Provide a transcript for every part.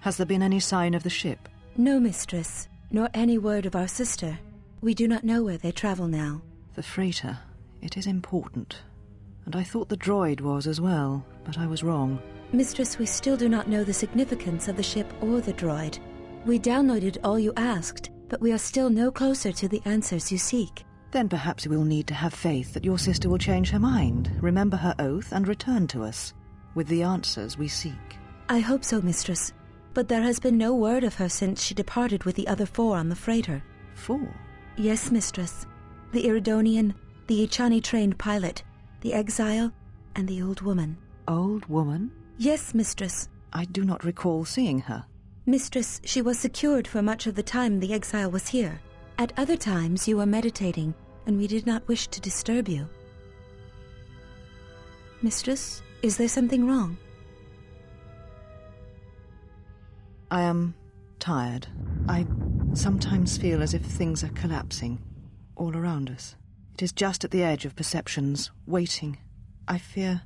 Has there been any sign of the ship? No, mistress, nor any word of our sister. We do not know where they travel now. The freighter. It is important. And I thought the droid was as well, but I was wrong. Mistress, we still do not know the significance of the ship or the droid. We downloaded all you asked, but we are still no closer to the answers you seek. Then perhaps we'll need to have faith that your sister will change her mind, remember her oath, and return to us with the answers we seek. I hope so, mistress. But there has been no word of her since she departed with the other four on the freighter. Four? Yes, mistress. The Iridonian, the Echani trained pilot, the exile, and the old woman. Old woman? Yes, mistress. I do not recall seeing her. Mistress, she was secured for much of the time the exile was here. At other times you were meditating, and we did not wish to disturb you. Mistress, is there something wrong? I am tired. I sometimes feel as if things are collapsing all around us. It is just at the edge of perceptions, waiting. I fear.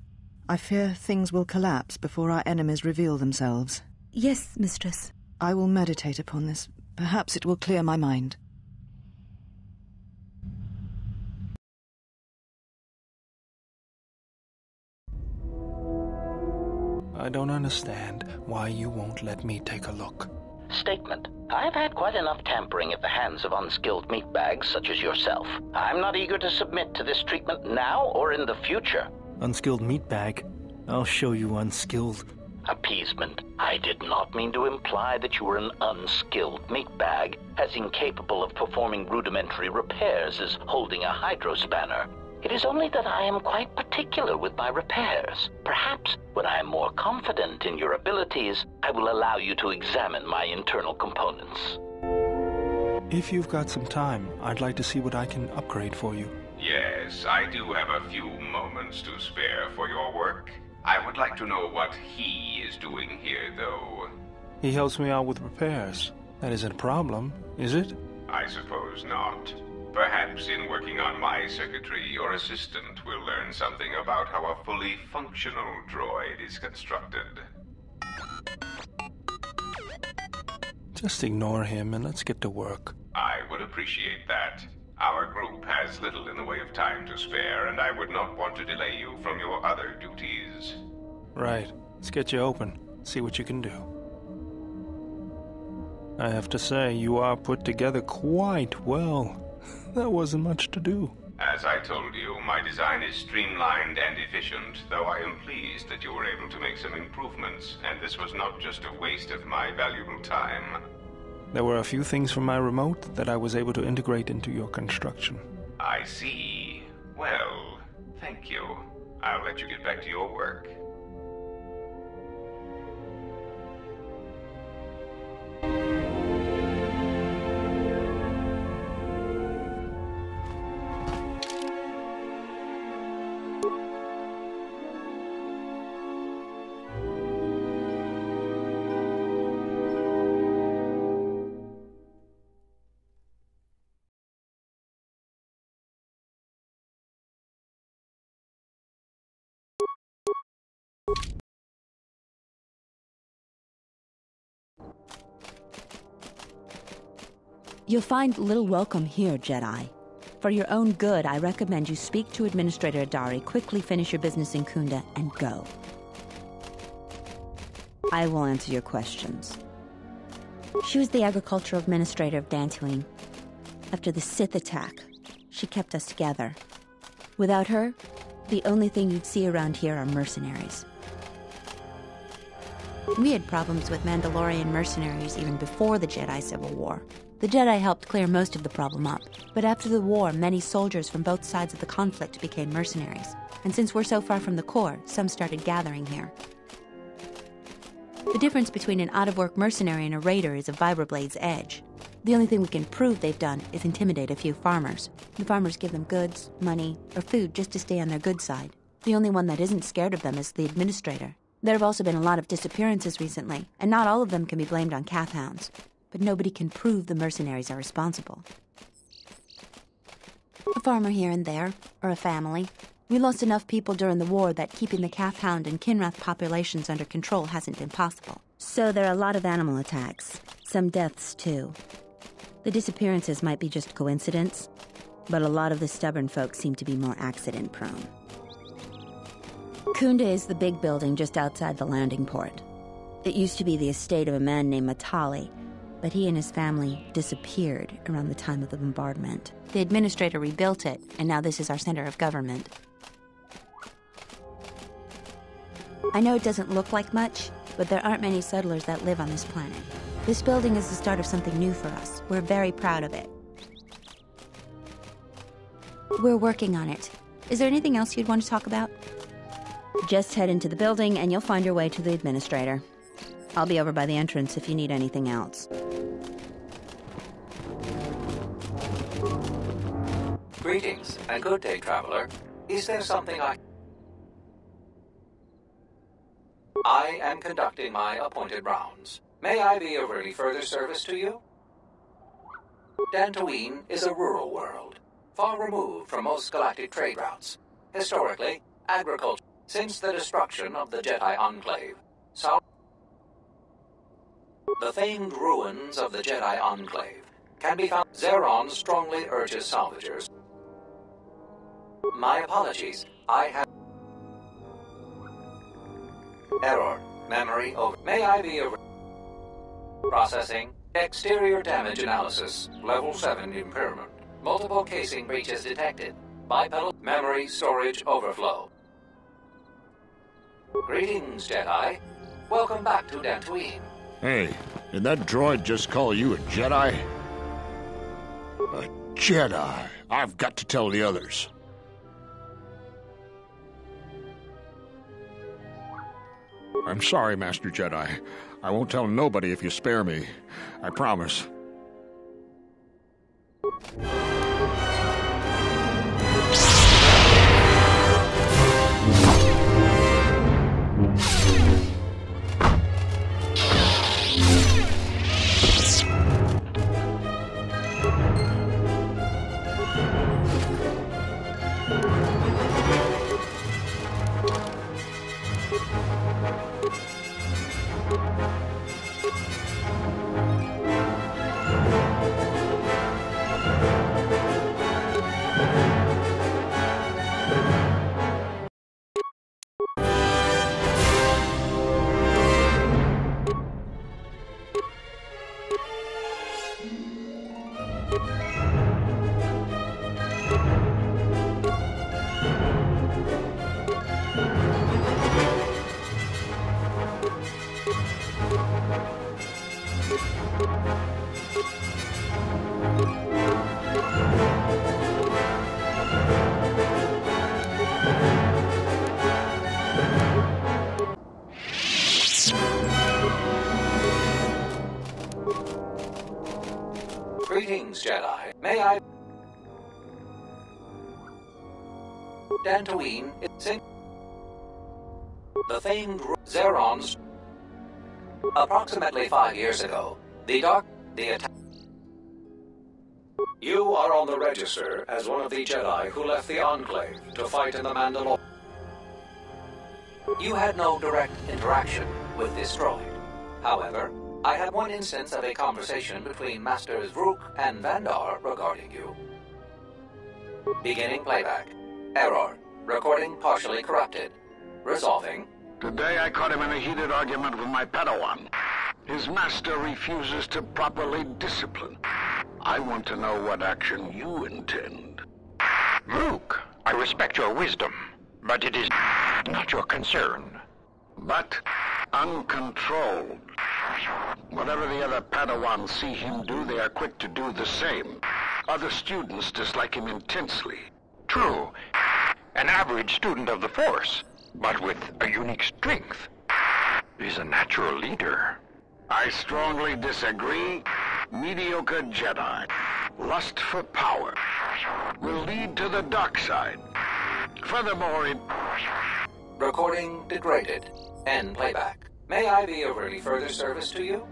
I fear things will collapse before our enemies reveal themselves. Yes, mistress. I will meditate upon this. Perhaps it will clear my mind. I don't understand why you won't let me take a look. Statement. I've had quite enough tampering at the hands of unskilled meatbags such as yourself. I'm not eager to submit to this treatment now or in the future. Unskilled meatbag? I'll show you unskilled. Appeasement. I did not mean to imply that you were an unskilled meatbag, as incapable of performing rudimentary repairs as holding a hydrospanner. It is only that I am quite particular with my repairs. Perhaps when I am more confident in your abilities, I will allow you to examine my internal components. If you've got some time, I'd like to see what I can upgrade for you. Yes, I do have a few moments to spare for your work. I would like to know what he is doing here, though. He helps me out with repairs. That isn't a problem, is it? I suppose not. Perhaps in working on my circuitry, your assistant will learn something about how a fully functional droid is constructed. Just ignore him and let's get to work. I would appreciate that. Our group has little in the way of time to spare, and I would not want to delay you from your other duties. Right. Let's get you open. See what you can do. I have to say, you are put together quite well. That wasn't much to do. As I told you, my design is streamlined and efficient, though I am pleased that you were able to make some improvements, and this was not just a waste of my valuable time. There were a few things from my remote that I was able to integrate into your construction. I see. Well, thank you. I'll let you get back to your work. You'll find little welcome here, Jedi. For your own good, I recommend you speak to Administrator Adare, quickly finish your business in Khoonda, and go. I will answer your questions. She was the agricultural administrator of Dantooine. After the Sith attack, she kept us together. Without her, the only thing you'd see around here are mercenaries. We had problems with Mandalorian mercenaries even before the Jedi Civil War. The Jedi helped clear most of the problem up, but after the war, many soldiers from both sides of the conflict became mercenaries. And since we're so far from the core, some started gathering here. The difference between an out of work mercenary and a raider is a vibroblade's edge. The only thing we can prove they've done is intimidate a few farmers. The farmers give them goods, money, or food just to stay on their good side. The only one that isn't scared of them is the administrator. There have also been a lot of disappearances recently, and not all of them can be blamed on kath hounds. But nobody can prove the mercenaries are responsible. A farmer here and there, or a family. We lost enough people during the war that keeping the kath hound and kinrath populations under control hasn't been possible. So there are a lot of animal attacks, some deaths too. The disappearances might be just coincidence, but a lot of the stubborn folk seem to be more accident prone. Khoonda is the big building just outside the landing port. It used to be the estate of a man named Matale, but he and his family disappeared around the time of the bombardment. The administrator rebuilt it, and now this is our center of government. I know it doesn't look like much, but there aren't many settlers that live on this planet. This building is the start of something new for us. We're very proud of it. We're working on it. Is there anything else you'd want to talk about? Just head into the building and you'll find your way to the administrator. I'll be over by the entrance if you need anything else. Greetings and good day, traveler. Is there something I... I am conducting my appointed rounds. May I be of any further service to you? Dantooine is a rural world, far removed from most galactic trade routes. Historically, agriculture, since the destruction of the Jedi Enclave, South the famed ruins of the Jedi Enclave can be found. Zeron strongly urges salvagers. My apologies. I have. Error. Memory over. May I be over. Processing. Exterior damage analysis. Level 7 impairment. Multiple casing breaches detected. Bipedal memory storage overflow. Greetings, Jedi. Welcome back to Dantooine. Hey, did that droid just call you a Jedi? A Jedi. I've got to tell the others. I'm sorry, Master Jedi. I won't tell nobody if you spare me. I promise. Dantooine is in... The famed Zerons... Approximately five years ago, the Dark... The attack... You are on the register as one of the Jedi who left the Enclave to fight in the Mandalore. You had no direct interaction with this droid. However, I had one instance of a conversation between Masters Vrook and Vandar regarding you. Beginning playback. Error. Recording partially corrupted. Resolving. Today I caught him in a heated argument with my Padawan. His master refuses to properly discipline. I want to know what action you intend. Vrook, I respect your wisdom, but it is not your concern. But uncontrolled. Whatever the other Padawans see him do, they are quick to do the same. Other students dislike him intensely. True. An average student of the Force, but with a unique strength. He's a natural leader. I strongly disagree. Mediocre Jedi, lust for power, will lead to the dark side. Furthermore, it... Recording degraded. End playback. May I be of any further service to you?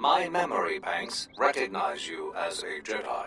My memory banks recognize you as a Jedi.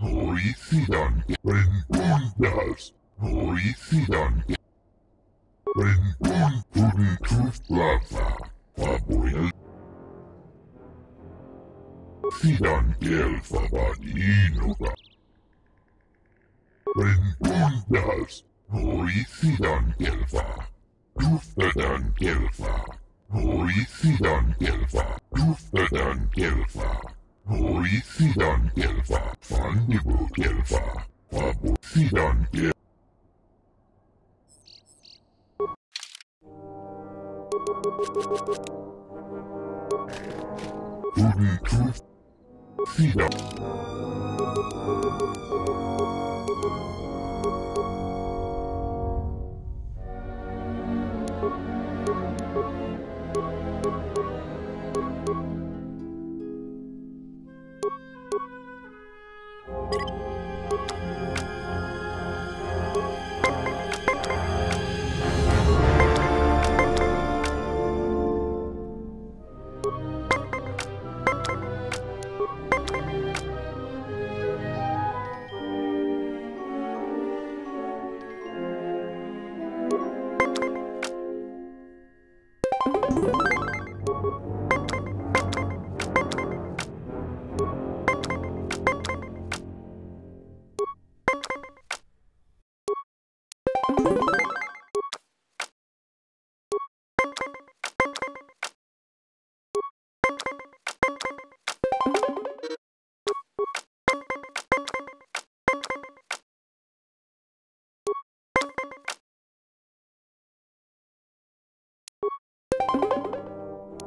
Horisidan, Rengundas, Horisidan Gel. Rengun, Guten Toothblafa, Fabuelta. Sidan Gel, Fabadinoga. Rengundas, Horisidan Gelfa, Duftadan Gelfa, Horisidan Gelfa, Duftadan Gelfa, Horisidan Gelfa, Fandibu Gelfa, Fabusidan Gel. Guten Tooth, Sidan.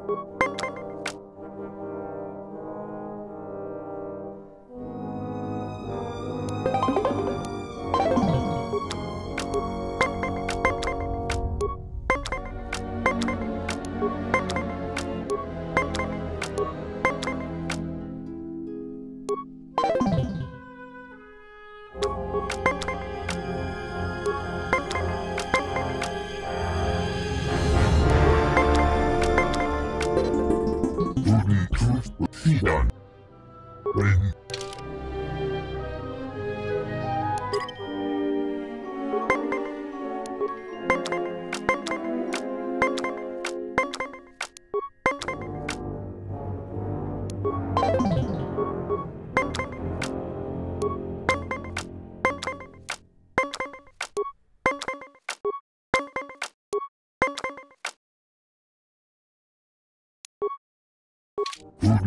Guten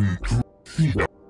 Tooth, Sidan.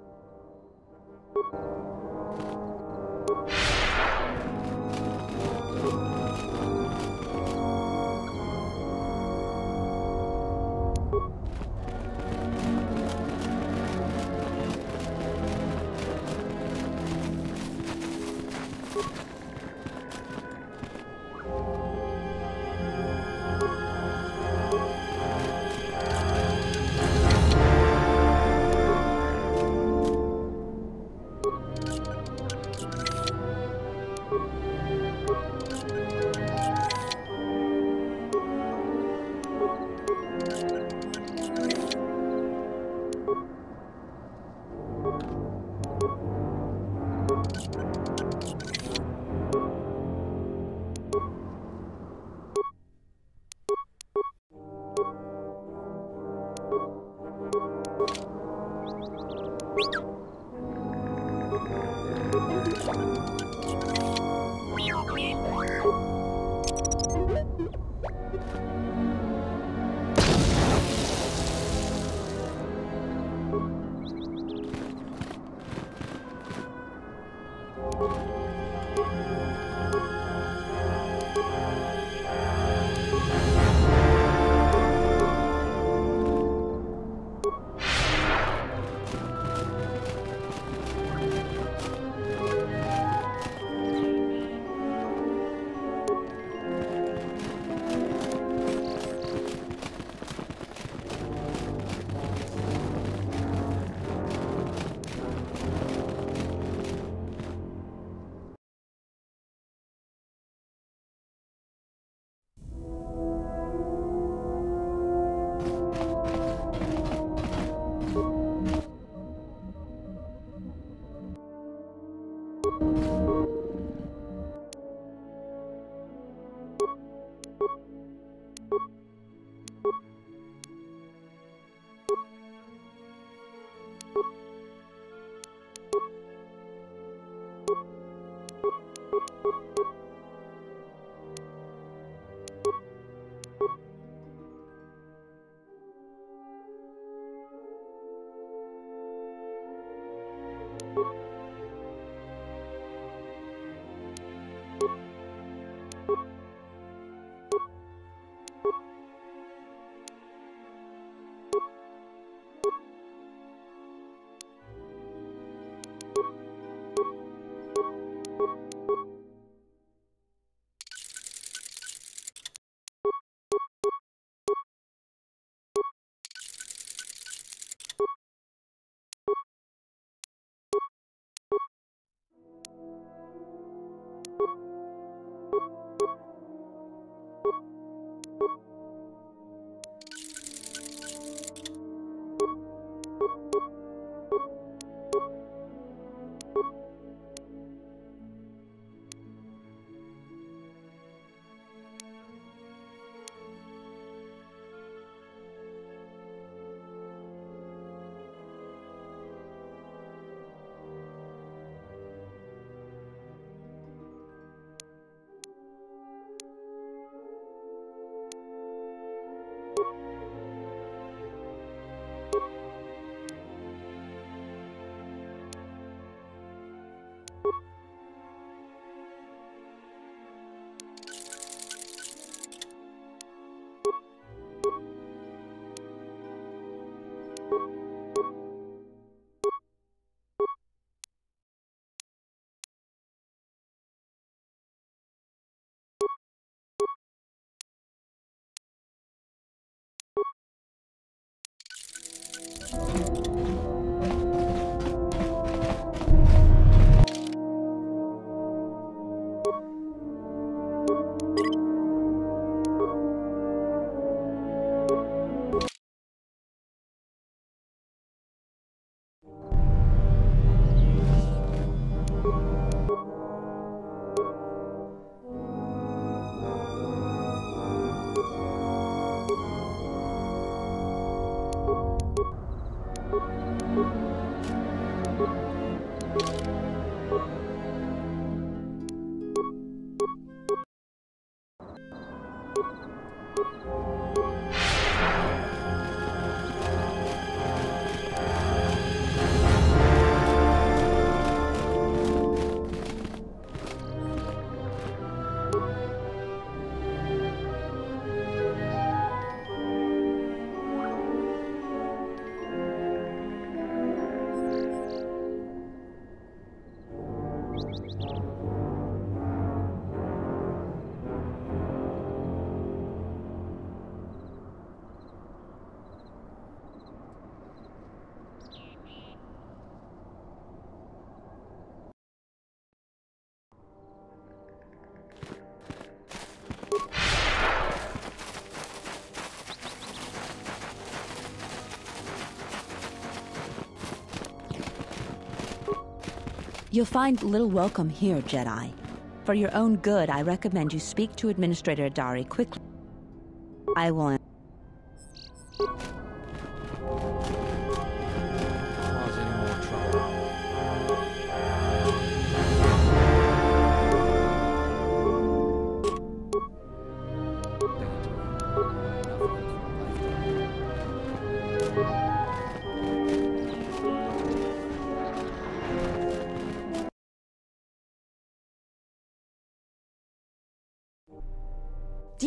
You'll find little welcome here, Jedi. For your own good, I recommend you speak to Administrator Adare quickly. I will.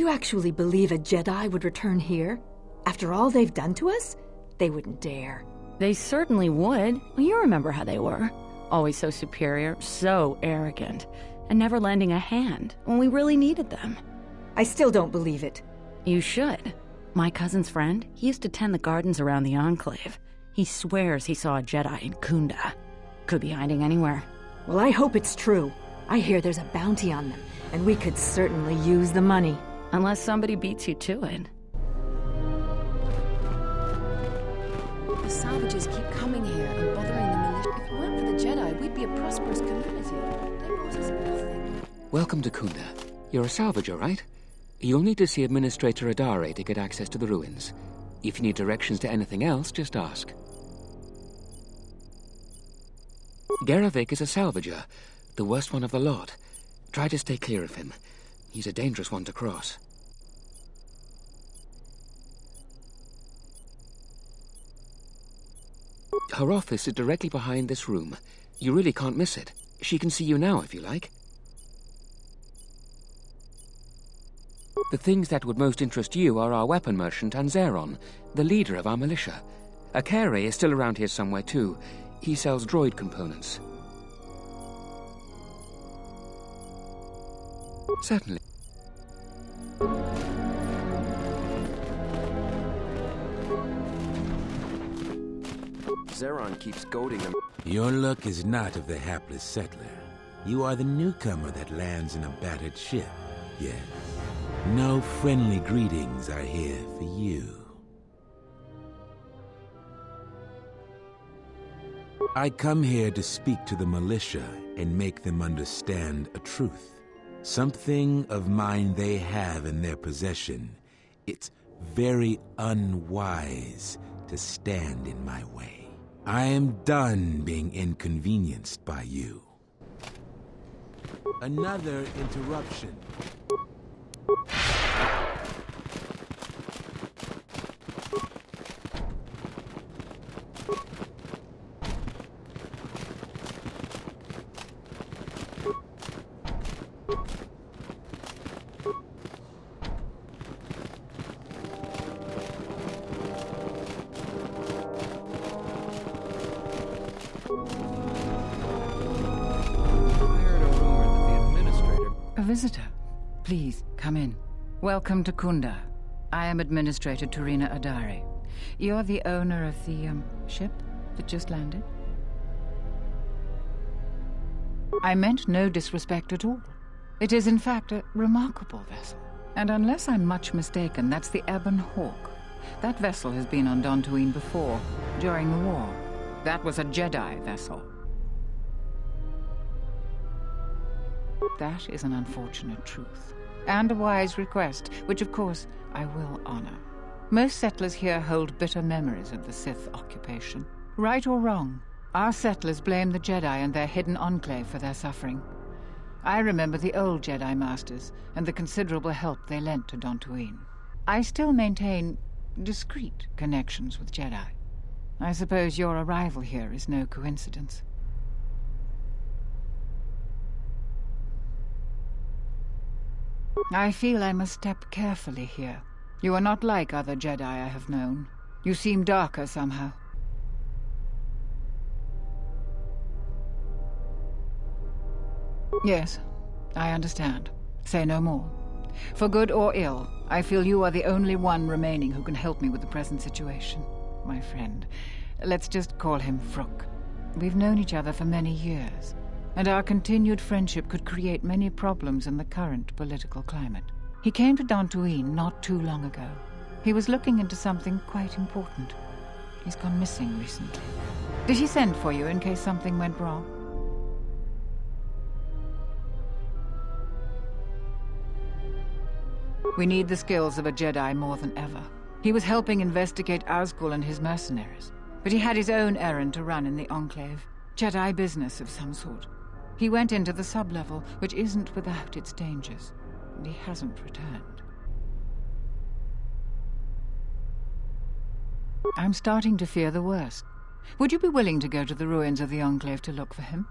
You actually believe a Jedi would return here? After all they've done to us? They wouldn't dare. They certainly would. Well, you remember how they were. Always so superior, so arrogant, and never lending a hand when we really needed them. I still don't believe it. You should. My cousin's friend, he used to tend the gardens around the Enclave. He swears he saw a Jedi in Khoonda. Could be hiding anywhere. Well, I hope it's true. I hear there's a bounty on them, and we could certainly use the money. Unless somebody beats you to it. The salvages keep coming here and bothering the militia. If it weren't for the Jedi, we'd be a prosperous community. They brought us nothing. Welcome to Khoonda. You're a salvager, right? You'll need to see Administrator Adare to get access to the ruins. If you need directions to anything else, just ask. Garavik is a salvager, the worst one of the lot. Try to stay clear of him. He's a dangerous one to cross. Her office is directly behind this room. You really can't miss it. She can see you now if you like. The things that would most interest you are our weapon merchant Anzeron, the leader of our militia. Akkere is still around here somewhere too. He sells droid components. Certainly. Zherron keeps goading them. Your luck is not of the hapless settler. You are the newcomer that lands in a battered ship. Yes. No friendly greetings are here for you. I come here to speak to the militia and make them understand a truth. Something of mine they have in their possession. It's very unwise to stand in my way. I am done being inconvenienced by you. Another interruption. Welcome to Khoonda. I am Administrator Terena Adare. You're the owner of the, um, ship that just landed? I meant no disrespect at all. It is, in fact, a remarkable vessel. And unless I'm much mistaken, that's the Ebon Hawk. That vessel has been on Dantooine before, during the war. That was a Jedi vessel. That is an unfortunate truth. And a wise request, which of course I will honor. Most settlers here hold bitter memories of the Sith occupation. Right or wrong, our settlers blame the Jedi and their hidden enclave for their suffering. I remember the old Jedi Masters and the considerable help they lent to Dantooine. I still maintain discreet connections with Jedi. I suppose your arrival here is no coincidence. I feel I must step carefully here. You are not like other Jedi I have known. You seem darker somehow. Yes, I understand. Say no more. For good or ill, I feel you are the only one remaining who can help me with the present situation. My friend, let's just call him Vrook. We've known each other for many years, and our continued friendship could create many problems in the current political climate. He came to Dantooine not too long ago. He was looking into something quite important. He's gone missing recently. Did he send for you in case something went wrong? We need the skills of a Jedi more than ever. He was helping investigate Azkul and his mercenaries, but he had his own errand to run in the Enclave. Jedi business of some sort. He went into the sublevel, which isn't without its dangers, and he hasn't returned. I'm starting to fear the worst. Would you be willing to go to the ruins of the Enclave to look for him?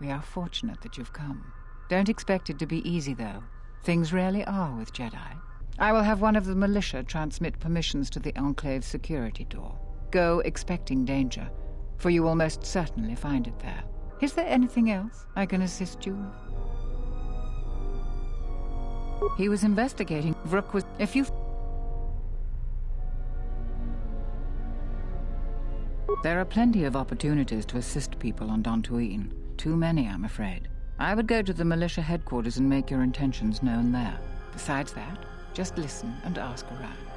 We are fortunate that you've come. Don't expect it to be easy, though. Things rarely are with Jedi. I will have one of the militia transmit permissions to the Enclave's security door. Go expecting danger, for you will most certainly find it there. Is there anything else I can assist you with? He was investigating. Vrook was. If you. There are plenty of opportunities to assist people on Dantooine. Too many, I'm afraid. I would go to the militia headquarters and make your intentions known there. Besides that, just listen and ask around.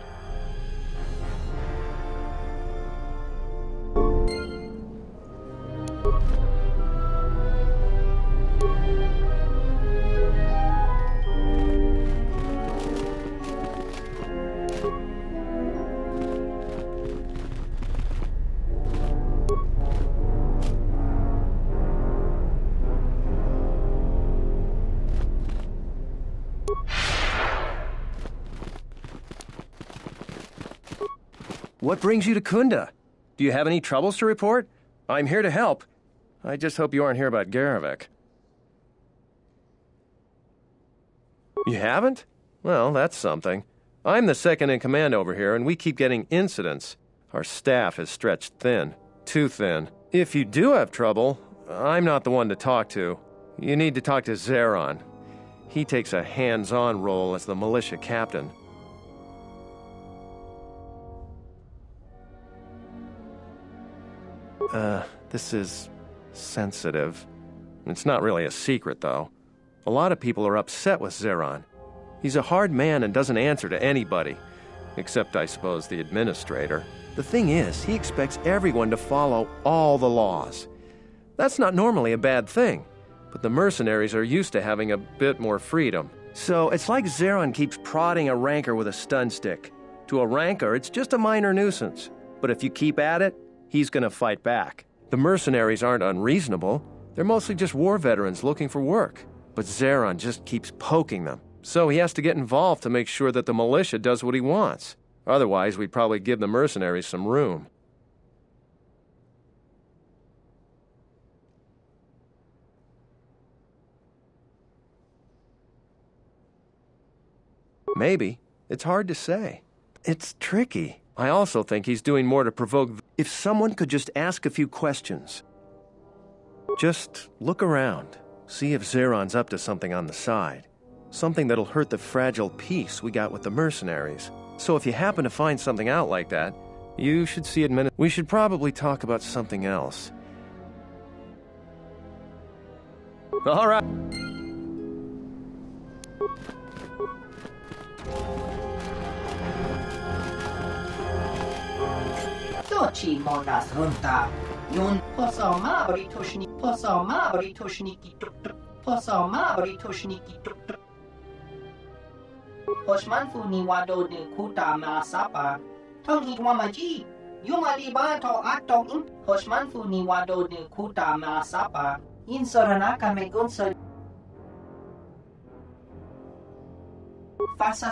What brings you to Khoonda? Do you have any troubles to report? I'm here to help. I just hope you aren't here about Garavek. You haven't? Well, that's something. I'm the second in command over here, and we keep getting incidents. Our staff is stretched thin. Too thin. If you do have trouble, I'm not the one to talk to. You need to talk to Zherron. He takes a hands on role as the militia captain. Uh, this is sensitive. It's not really a secret, though. A lot of people are upset with Zherron. He's a hard man and doesn't answer to anybody, except, I suppose, the administrator. The thing is, he expects everyone to follow all the laws. That's not normally a bad thing, but the mercenaries are used to having a bit more freedom. So it's like Zherron keeps prodding a rancor with a stun stick. To a rancor, it's just a minor nuisance. But if you keep at it, he's gonna fight back. The mercenaries aren't unreasonable. They're mostly just war veterans looking for work. But Zherron just keeps poking them. So he has to get involved to make sure that the militia does what he wants. Otherwise, we'd probably give the mercenaries some room. Maybe. It's hard to say. It's tricky. I also think he's doing more to provoke. If someone could just ask a few questions. Just look around. See if Zherron's up to something on the side. Something that'll hurt the fragile peace we got with the mercenaries. So if you happen to find something out like that, you should see admin. We should probably talk about something else. All right. چیمان از هنتا یون پاسا ما بری توشنی پاسا ما بری توشنی کی پاسا ما بری توشنی کی خوشمن فونی و دو کوتا ما سپا تون هی و مجی یو مالی با تا اتون این خوشمن فونی و دو کوتا ما سپا این سرنا کمگون سر فاسا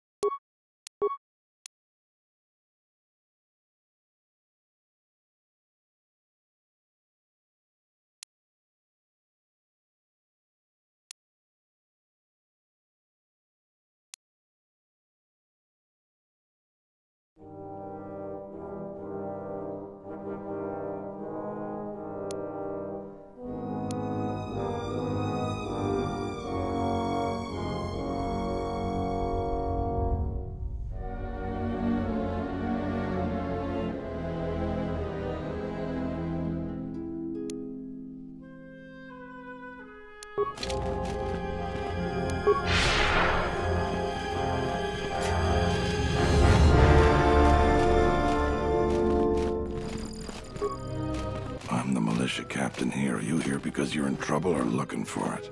I'm the militia captain here. Are you here because you're in trouble or looking for it?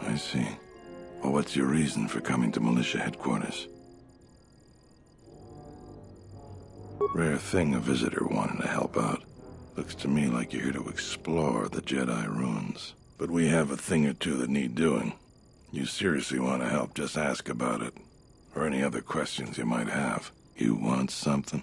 I see. Well, what's your reason for coming to militia headquarters? Rare thing a visitor wanting to help out. Looks to me like you're here to explore the Jedi ruins. But we have a thing or two that need doing. You seriously want to help, just ask about it. Or any other questions you might have. You want something?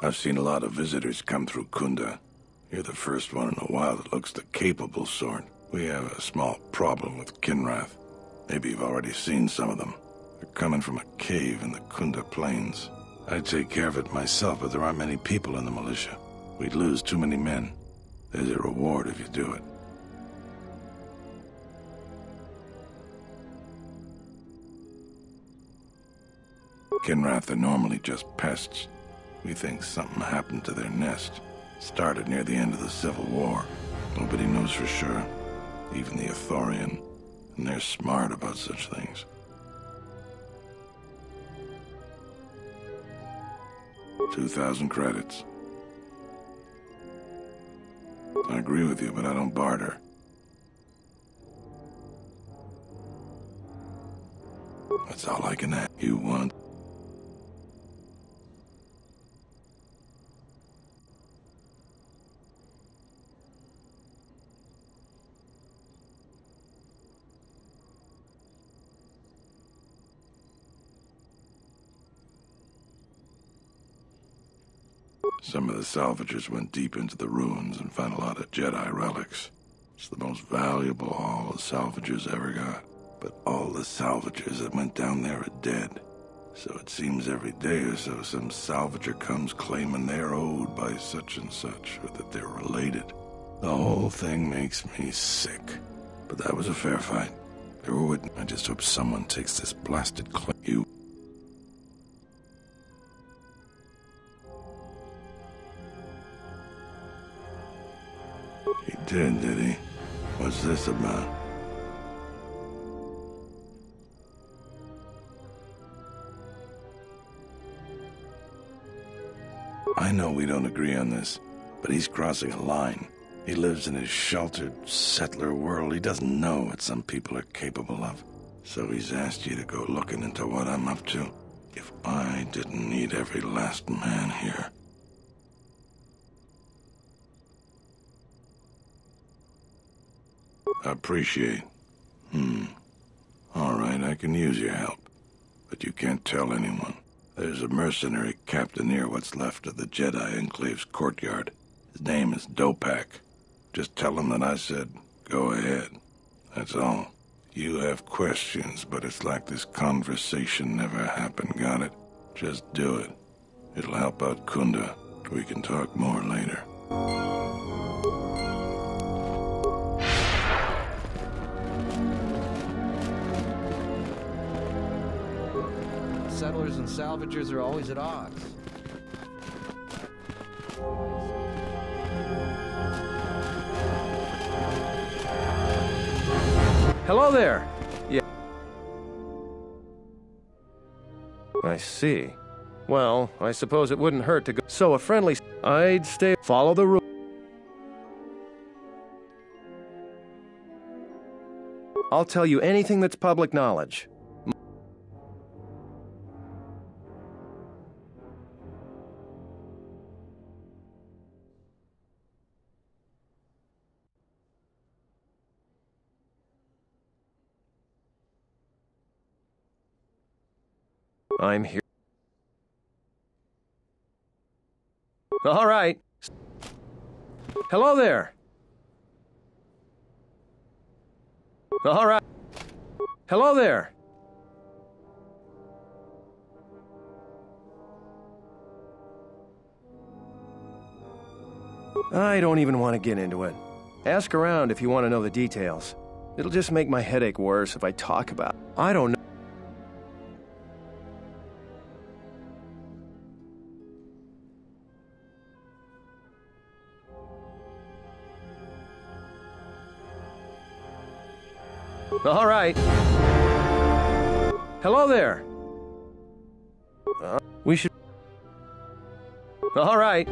I've seen a lot of visitors come through Khoonda. You're the first one in a while that looks the capable sort. We have a small problem with Kinrath. Maybe you've already seen some of them. They're coming from a cave in the Khoonda Plains. I'd take care of it myself, but there aren't many people in the militia. We'd lose too many men. There's a reward if you do it. Kinrath are normally just pests. We think something happened to their nest. Started near the end of the Civil War. Nobody knows for sure. Even the Ithorian. And they're smart about such things. Two thousand credits. I agree with you, but I don't barter. That's all I can ask. You want? Salvagers went deep into the ruins and found a lot of Jedi relics. It's the most valuable haul the salvagers ever got. But all the salvagers that went down there are dead. So it seems every day or so some salvager comes claiming they're owed by such and such, or that they're related. The whole thing makes me sick. But that was a fair fight. Were I just hope someone takes this blasted claim. You. Did, did he? What's this about? I know we don't agree on this, but he's crossing a line. He lives in his sheltered settler world. He doesn't know what some people are capable of. So he's asked you to go looking into what I'm up to. If I didn't need every last man here. Appreciate. Hmm. All right, I can use your help. But you can't tell anyone. There's a mercenary captain near what's left of the Jedi Enclave's courtyard. His name is Dopak. Just tell him that I said, go ahead. That's all. You have questions, but it's like this conversation never happened, got it? Just do it. It'll help out Khoonda. We can talk more later. Settlers and salvagers are always at odds. Hello there. Yeah. I see. Well, I suppose it wouldn't hurt to go. So a friendly. I'd stay. Follow the rule. I'll tell you anything that's public knowledge. I'm here. All right. Hello there. All right. Hello there. I don't even want to get into it. Ask around if you want to know the details. It'll just make my headache worse if I talk about it. I don't know. All right. Hello there. Uh, we should. All right.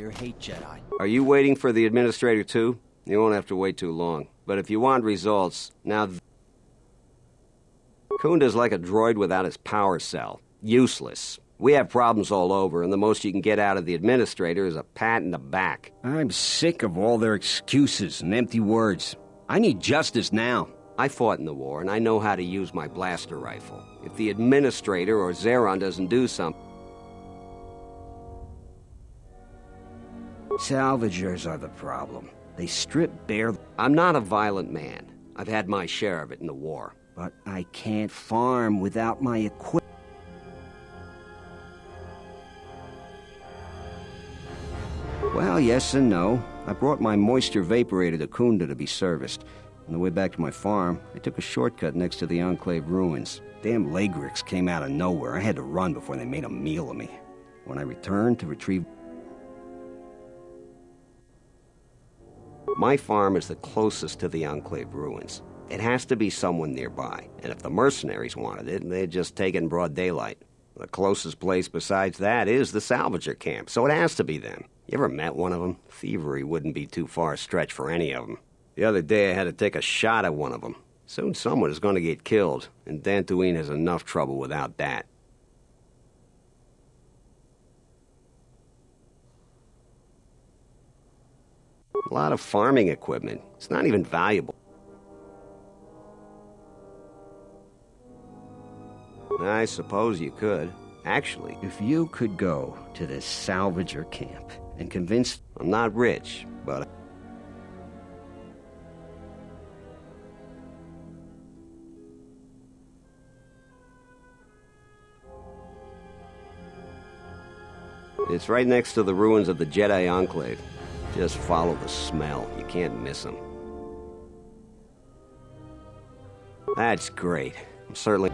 Lot of people here hate Jedi. Are you waiting for the administrator too? You won't have to wait too long. But if you want results, now. Th- Khoonda's like a droid without his power cell. Useless. We have problems all over, and the most you can get out of the administrator is a pat in the back. I'm sick of all their excuses and empty words. I need justice now. I fought in the war, and I know how to use my blaster rifle. If the administrator or Zherron doesn't do something, Salvagers are the problem. They strip bare. I'm not a violent man. I've had my share of it in the war. But I can't farm without my equipment. Well, yes and no. I brought my moisture vaporator to Khoonda to be serviced. On the way back to my farm, I took a shortcut next to the Enclave ruins. Damn laigreks came out of nowhere. I had to run before they made a meal of me. When I returned to retrieve My farm is the closest to the Enclave ruins. It has to be someone nearby, and if the mercenaries wanted it, they'd just take it in broad daylight. The closest place besides that is the salvager camp, so it has to be them. You ever met one of them? Thievery wouldn't be too far a stretch for any of them. The other day I had to take a shot at one of them. Soon someone is going to get killed, and Dantooine has enough trouble without that. A lot of farming equipment. It's not even valuable. I suppose you could. Actually, if you could go to this salvager camp and convince I'm not rich, but It's right next to the ruins of the Jedi Enclave. Just follow the smell. You can't miss them. That's great. I'm certainly.